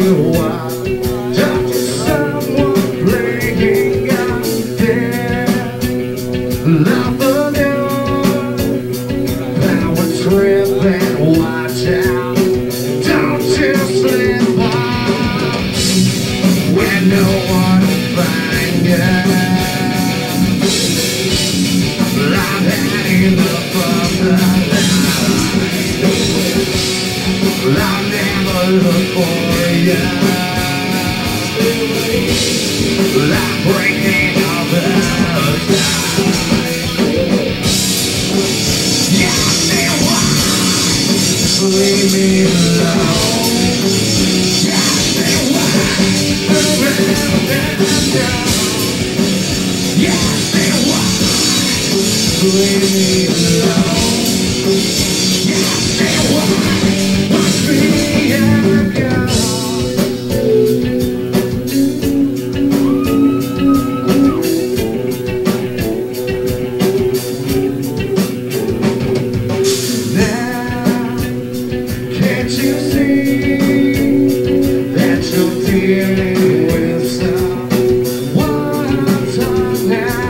meu ar euphoria Like breaking all the time Yeah, say why Leave me alone Leave me alone yeah, they want, yeah. Yeah.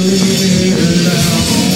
sleep alone.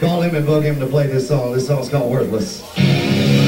Call him and bug him to play this song. This song's called Worthless.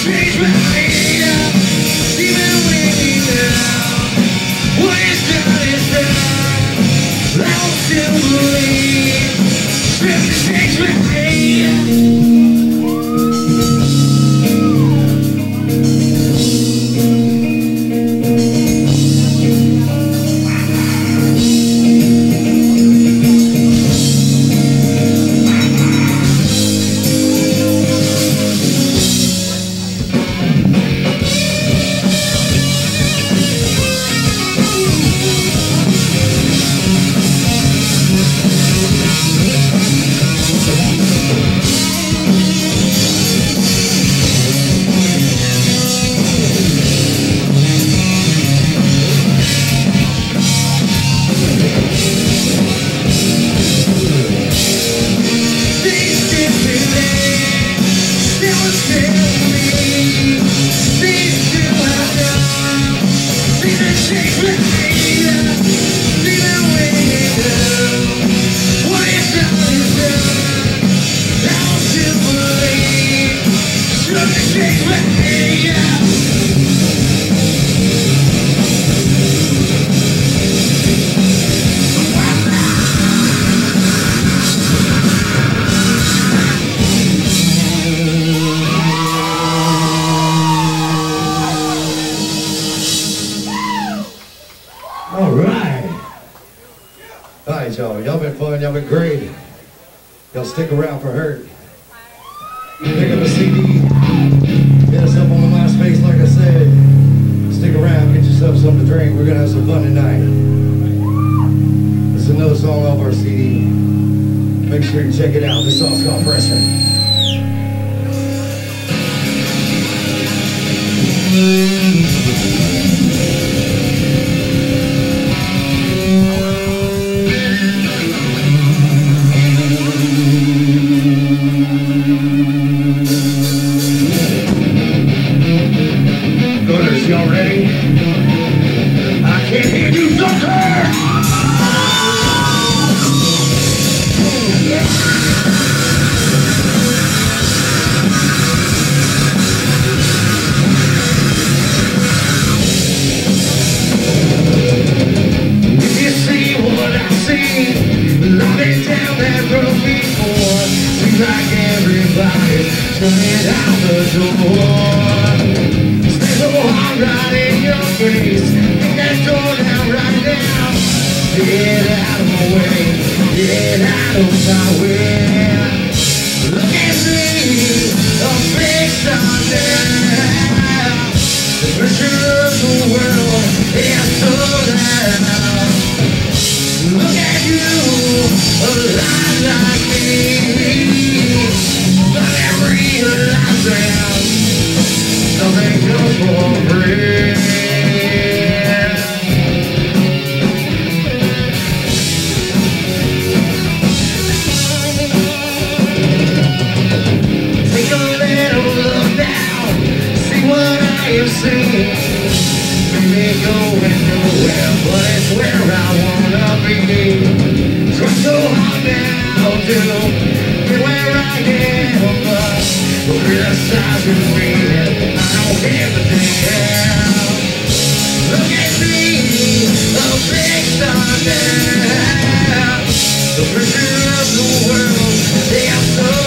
change please, please. All right. All right, y'all. Y'all been fun. Y'all been great. Y'all stick around for Hurt. Pick up a CD. Get us up on MySpace, like I said. Stick around. Get yourself something to drink. We're going to have some fun tonight. It's another song off our CD. Make sure you check it out. This song's called Pressure. Nothing goes for free. The pressure of the world, they are so